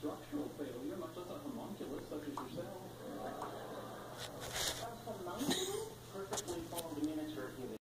structural failure, much less a homunculus such as yourself.